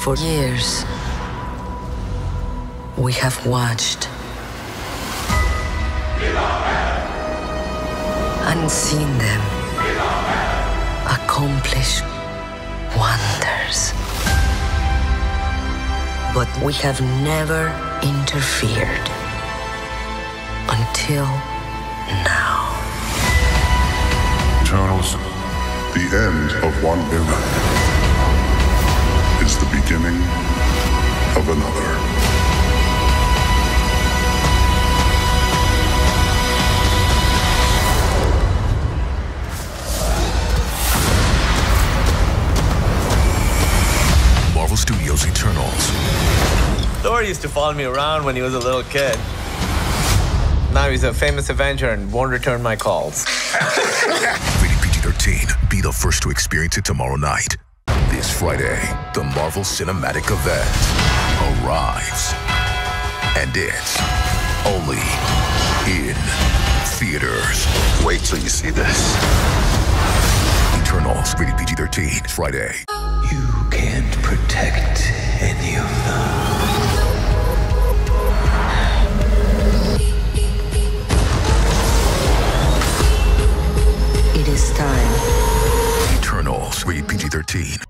For years, we have watched and seen them accomplish wonders. But we have never interfered until now. Eternals, the end of one era the beginning of another. Marvel Studios Eternals. Thor used to follow me around when he was a little kid. Now he's a famous Avenger and won't return my calls. Rated PG 13. Be the first to experience it tomorrow night. Friday, the Marvel Cinematic Event arrives. And it's only in theaters. Wait till you see this. Eternals, rated PG 13, Friday. You can't protect any of them. It is time. Eternals, rated PG 13.